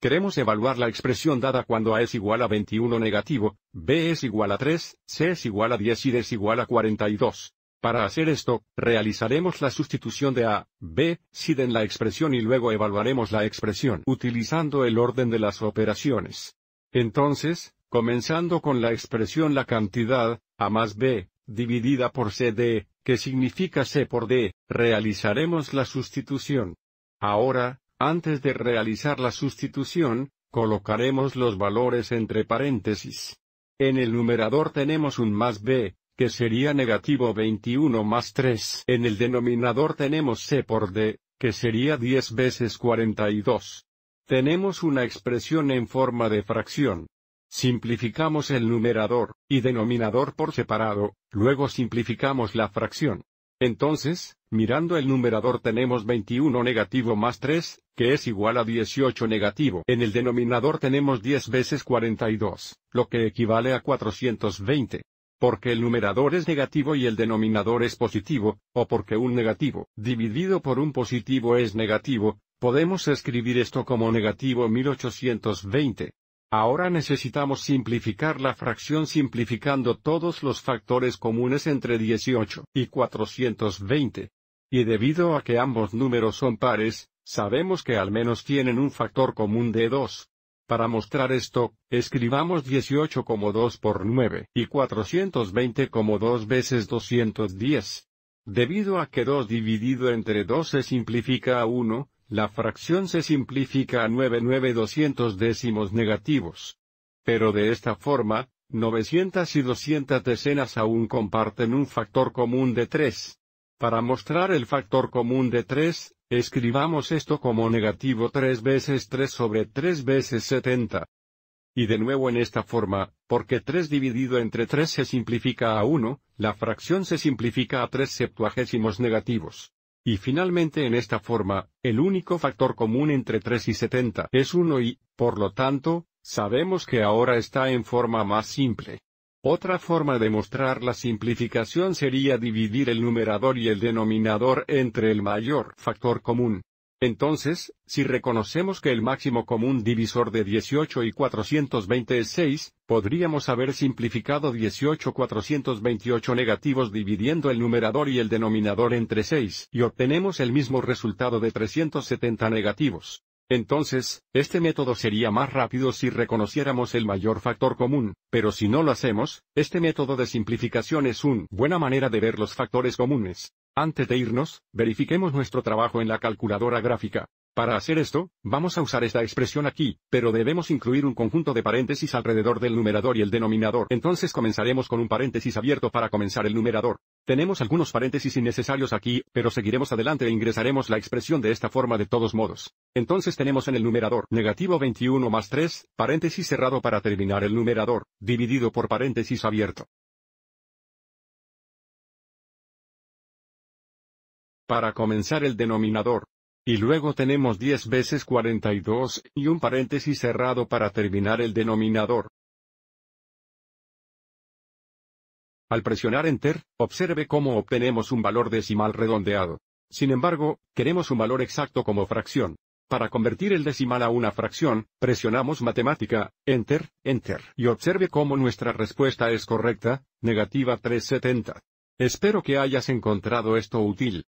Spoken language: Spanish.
Queremos evaluar la expresión dada cuando A es igual a 21 negativo, B es igual a 3, C es igual a 10 y D es igual a 42. Para hacer esto, realizaremos la sustitución de A, B, C en la expresión y luego evaluaremos la expresión utilizando el orden de las operaciones. Entonces, comenzando con la expresión la cantidad, A más B, dividida por CD, que significa C por D, realizaremos la sustitución. Ahora, antes de realizar la sustitución, colocaremos los valores entre paréntesis. En el numerador tenemos un más B, que sería negativo 21 más 3. En el denominador tenemos C por D, que sería 10 veces 42. Tenemos una expresión en forma de fracción. Simplificamos el numerador y denominador por separado, luego simplificamos la fracción. Entonces, mirando el numerador tenemos 21 negativo más 3, que es igual a 18 negativo. En el denominador tenemos 10 veces 42, lo que equivale a 420 porque el numerador es negativo y el denominador es positivo, o porque un negativo, dividido por un positivo es negativo, podemos escribir esto como negativo 1820. Ahora necesitamos simplificar la fracción simplificando todos los factores comunes entre 18 y 420. Y debido a que ambos números son pares, sabemos que al menos tienen un factor común de 2. Para mostrar esto, escribamos 18 como 2 por 9 y 420 como 2 veces 210. Debido a que 2 dividido entre 2 se simplifica a 1, la fracción se simplifica a 9 9 200 décimos negativos. Pero de esta forma, 900 y 200 decenas aún comparten un factor común de 3. Para mostrar el factor común de 3, Escribamos esto como negativo 3 veces 3 sobre 3 veces 70. Y de nuevo en esta forma, porque 3 dividido entre 3 se simplifica a 1, la fracción se simplifica a 3 septuagésimos negativos. Y finalmente en esta forma, el único factor común entre 3 y 70 es 1 y, por lo tanto, sabemos que ahora está en forma más simple. Otra forma de mostrar la simplificación sería dividir el numerador y el denominador entre el mayor factor común. Entonces, si reconocemos que el máximo común divisor de 18 y 420 es 6, podríamos haber simplificado 18 428 negativos dividiendo el numerador y el denominador entre 6, y obtenemos el mismo resultado de 370 negativos. Entonces, este método sería más rápido si reconociéramos el mayor factor común, pero si no lo hacemos, este método de simplificación es una buena manera de ver los factores comunes. Antes de irnos, verifiquemos nuestro trabajo en la calculadora gráfica. Para hacer esto, vamos a usar esta expresión aquí, pero debemos incluir un conjunto de paréntesis alrededor del numerador y el denominador. Entonces comenzaremos con un paréntesis abierto para comenzar el numerador. Tenemos algunos paréntesis innecesarios aquí, pero seguiremos adelante e ingresaremos la expresión de esta forma de todos modos. Entonces tenemos en el numerador negativo 21 más 3, paréntesis cerrado para terminar el numerador, dividido por paréntesis abierto. Para comenzar el denominador, y luego tenemos 10 veces 42, y un paréntesis cerrado para terminar el denominador. Al presionar Enter, observe cómo obtenemos un valor decimal redondeado. Sin embargo, queremos un valor exacto como fracción. Para convertir el decimal a una fracción, presionamos Matemática, Enter, Enter. Y observe cómo nuestra respuesta es correcta, negativa 370. Espero que hayas encontrado esto útil.